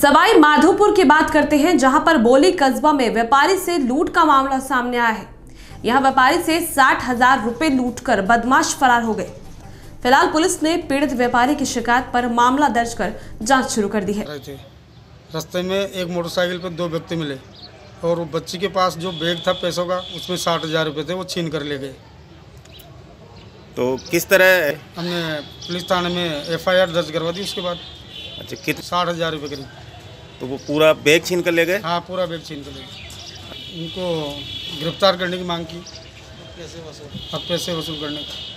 सवाई माधोपुर की बात करते हैं जहाँ पर बोली कस्बा में व्यापारी से लूट का मामला सामने आया है। यहाँ व्यापारी से साठ हज़ार रुपए लूट कर बदमाश फरार हो गए। फ़िलहाल पुलिस ने पीड़ित व्यापारी की शिकायत पर मामला दर्ज कर जाँच शुरू कर दी है। रास्ते में एक मोटरसाइकिल पर दो व्यक्ति मिले और वो बच्ची के पास जो बैग था पैसों का उसमें साठ हज़ार रुपये थे वो छीन कर ले गए। तो किस तरह हमने पुलिस थाने में एफआईआर दर्ज करवा दी उसके बाद। अच्छा कित साठ हज़ार रुपये करीब। तो वो पूरा बैग छीन कर ले गए? हाँ पूरा बैग छीन कर ले गए। उनको गिरफ़्तार करने की मांग की। पैसे वसूल? अब पैसे वसूल करने की?